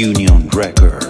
Union Records.